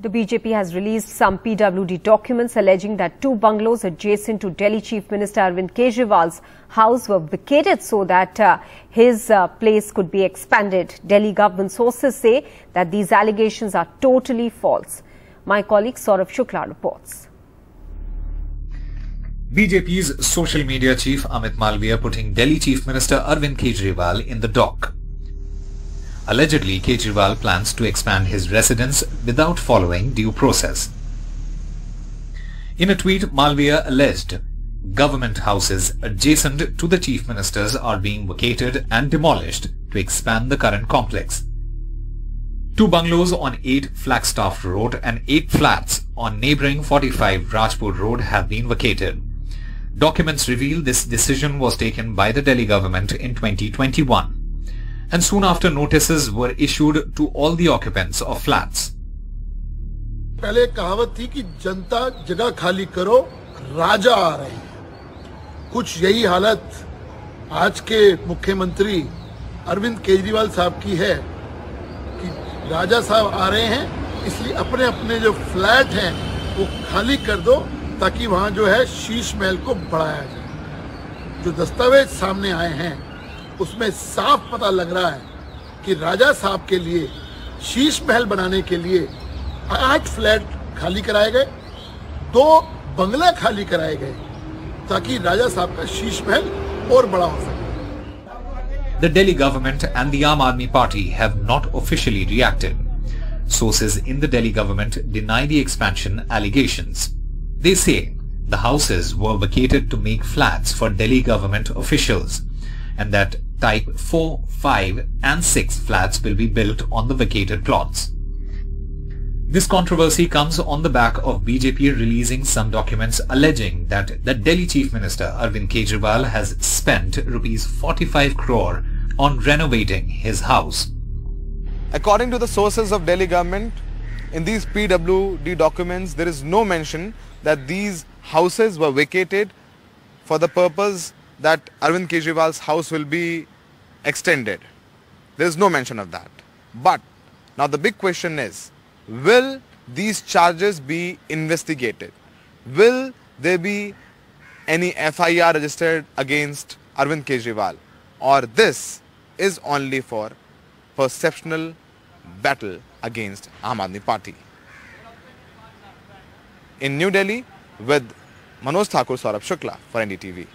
The BJP has released some PWD documents alleging that two bungalows adjacent to Delhi Chief Minister Arvind Kejriwal's house were vacated so that uh, his uh, place could be expanded. Delhi government sources say that these allegations are totally false. My colleague Saurabh Shukla reports. BJP's social media chief Amit Malviya putting Delhi Chief Minister Arvind Kejriwal in the dock. Allegedly, Kejriwal plans to expand his residence without following due process. In a tweet, Malviya alleged government houses adjacent to the chief ministers are being vacated and demolished to expand the current complex. Two bungalows on 8 Flagstaff Road and 8 flats on neighbouring 45 Rajpur Road have been vacated. Documents reveal this decision was taken by the Delhi government in 2021 and soon after, notices were issued to all the occupants of flats. पहले कहावत थी कि जनता जगह खाली करो, राजा आ रहे हैं कुछ यही हालत आज के मुख्यमंत्री अरविंद केजरीवाल साहब की है कि राजा साहब आ रहे हैं, इसलिए अपने अपने जो फ्लैट हैं, वो खाली कर दो, ताकि वहाँ जो है शीश महल को बढ़ाया जाए जो दस्तावेज़ सामने आए हैं उसमें साफ़ पता लग रहा है कि राजा साहब के लिए शीश महल बनाने के लिए आठ फ्लैट खाली कराए गए दो बंगला खाली कराए गए ताकि राजा साहब का शीश महल और बड़ा हो सके The Delhi government and the Aam Aadmi Party have not officially reacted. Sources in the Delhi government deny the expansion allegations. They say the houses were vacated to make flats for Delhi government officials and that type 4, 5 and 6 flats will be built on the vacated plots. This controversy comes on the back of BJP releasing some documents alleging that the Delhi Chief Minister Arvind Kejriwal has spent rupees 45 crore on renovating his house. According to the sources of Delhi government, in these PWD documents there is no mention that these houses were vacated for the purpose that Arvind Kejriwal's house will be extended. There is no mention of that. But now the big question is, will these charges be investigated? Will there be any FIR registered against Arvind Kejriwal? Or this is only for perceptional battle against Aam Aadmi Party? In New Delhi with Manoj Thakur Saurabh Shukla for NDTV.